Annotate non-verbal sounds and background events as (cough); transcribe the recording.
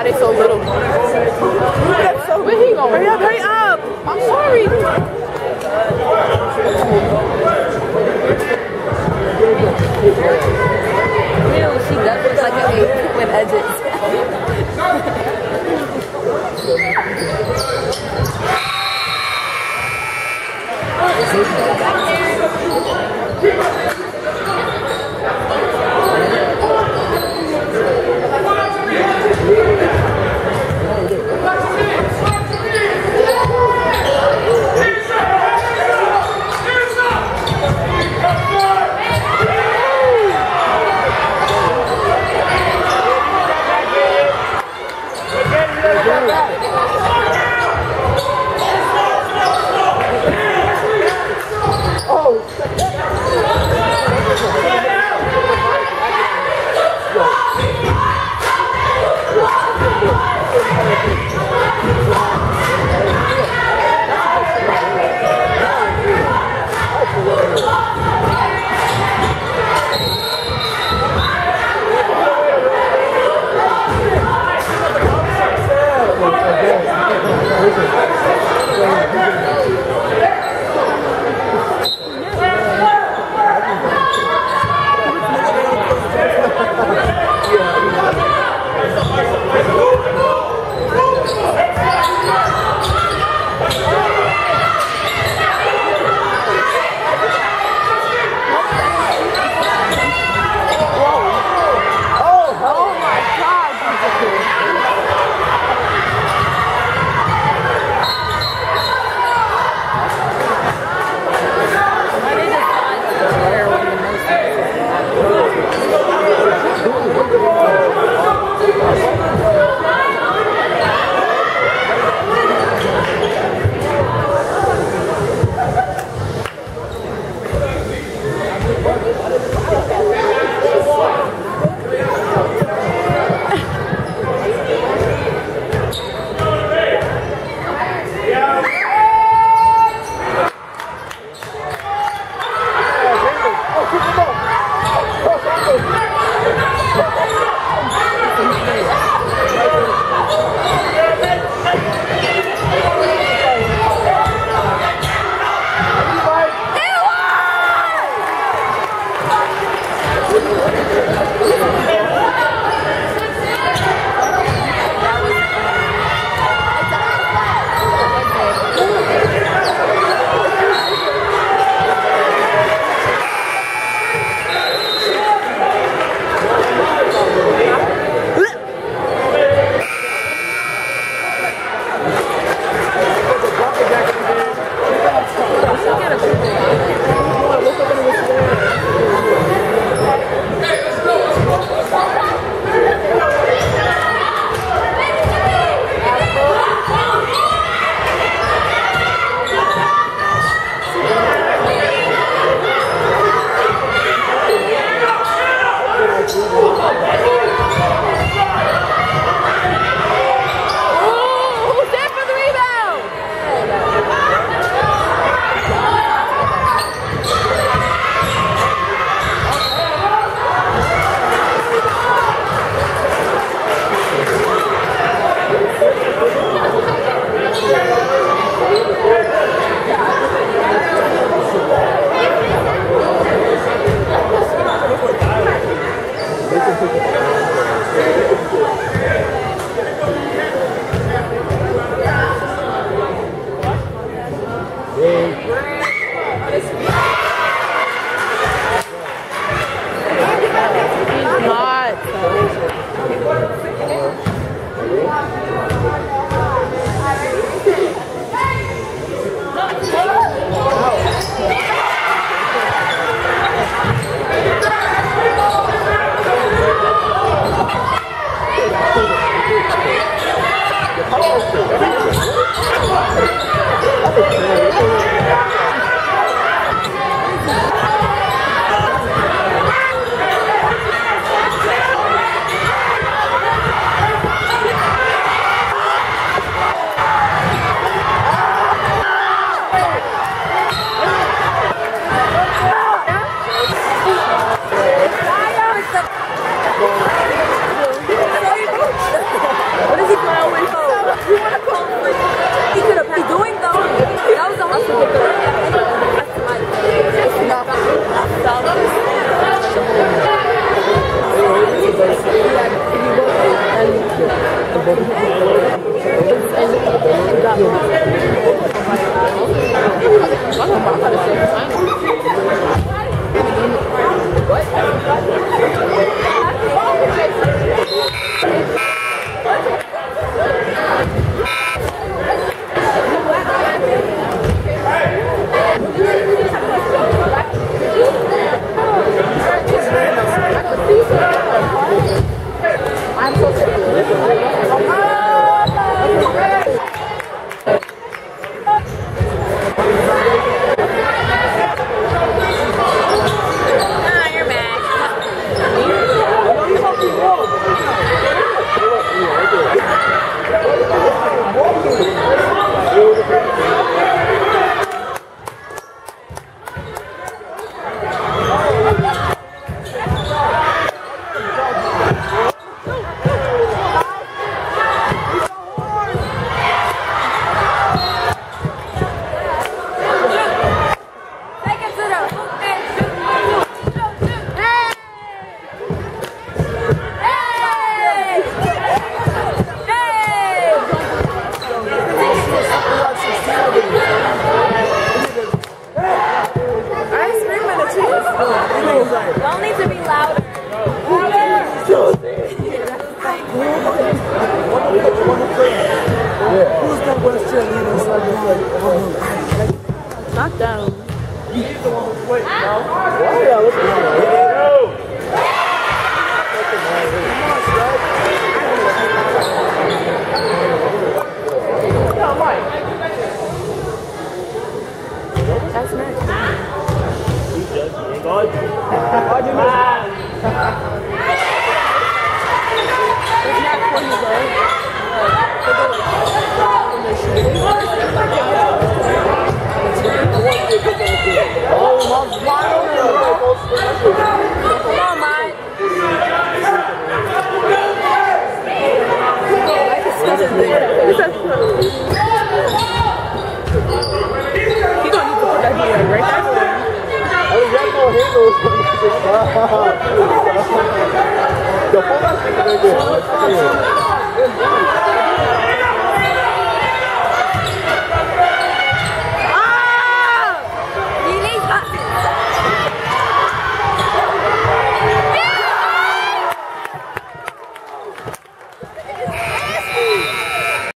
why they so little. That's so Where he going? Hurry up, hurry up! I'm sorry. You she does look like an ape with edges. (laughs) Why Vamos lá,